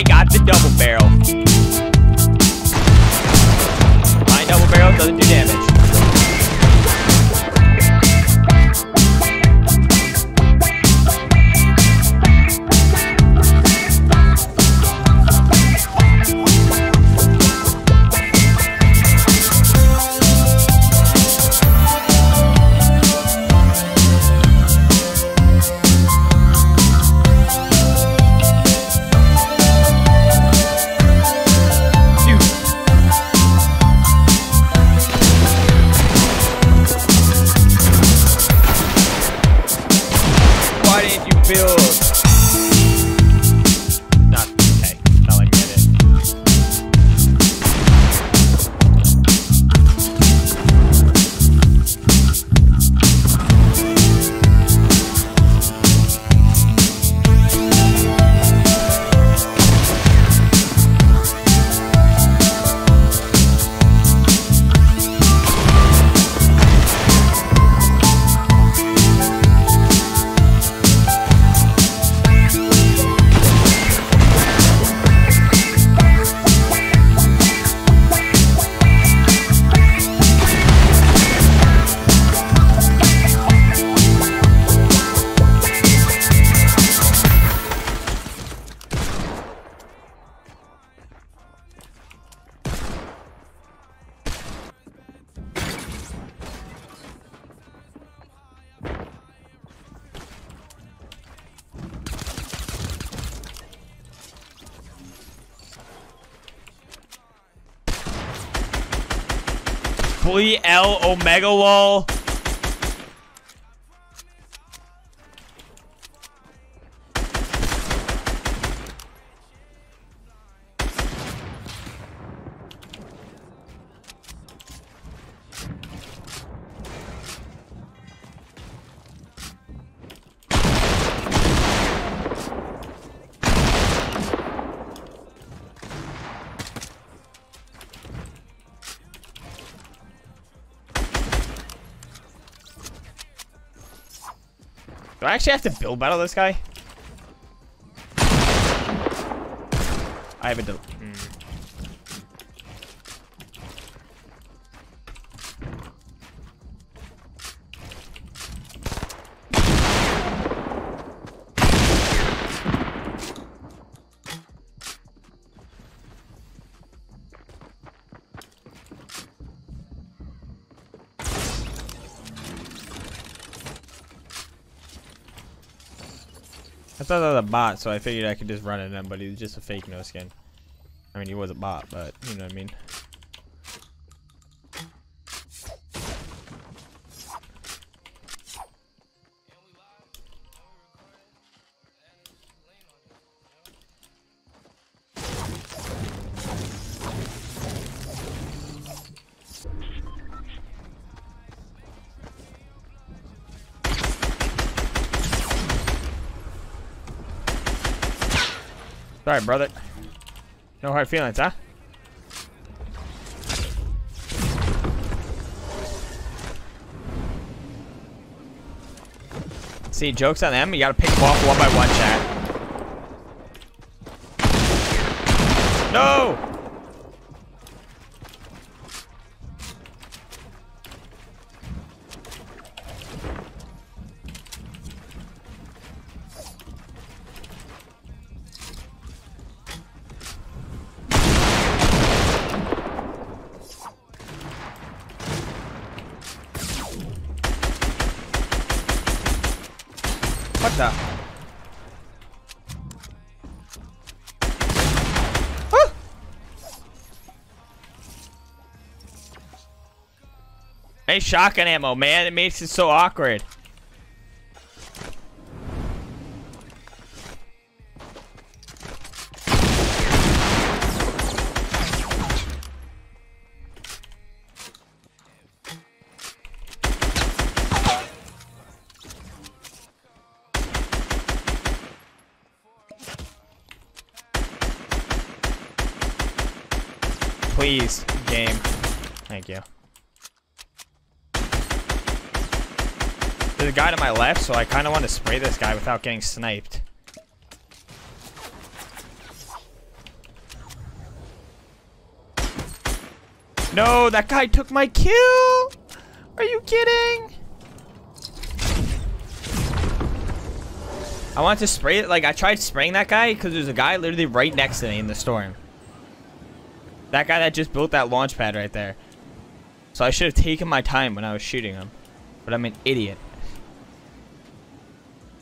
I got the double barrel. Bully L Omega Wall. Do I actually have to build battle this guy? I haven't done. Hmm. I thought that was a bot, so I figured I could just run at him, but he was just a fake no skin. I mean, he was a bot, but you know what I mean. Sorry, brother. No hard feelings, huh? See, jokes on them. You gotta pick them off one by one, chat. No! Hey, shotgun ammo, man. It makes it so awkward. Please, game. Thank you. There's a guy to my left, so I kind of want to spray this guy without getting sniped. No, that guy took my kill. Are you kidding? I wanted to spray it. Like, I tried spraying that guy because there's a guy literally right next to me in the storm. That guy that just built that launch pad right there. So I should have taken my time when I was shooting him. But I'm an idiot.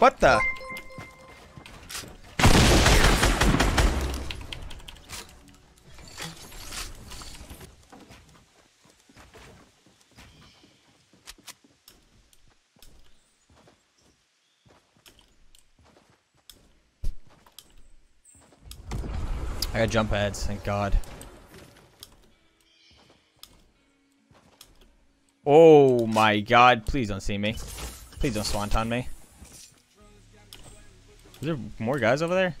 What the? I got jump pads, thank god. Oh my god, please don't see me. Please don't swanton me. Is there more guys over there?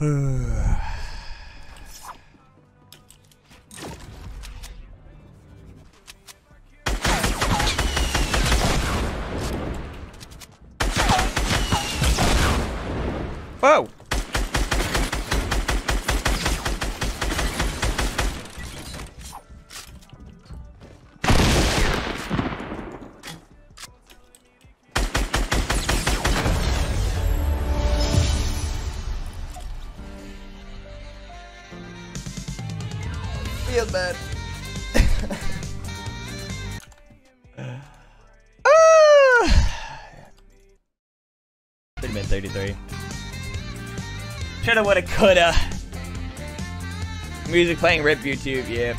Whoa! Bad. Could have been 33. Shoulda, woulda, coulda. Music playing rip YouTube, yep.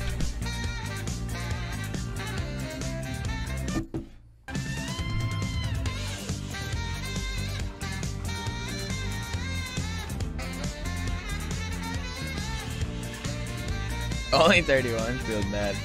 Only 31 feels bad.